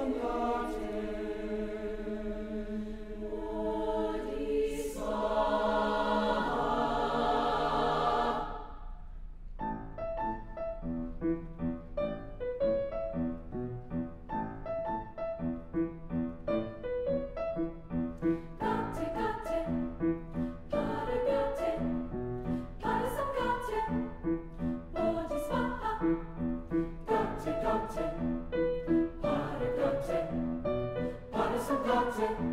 Gott, Gott, Gott,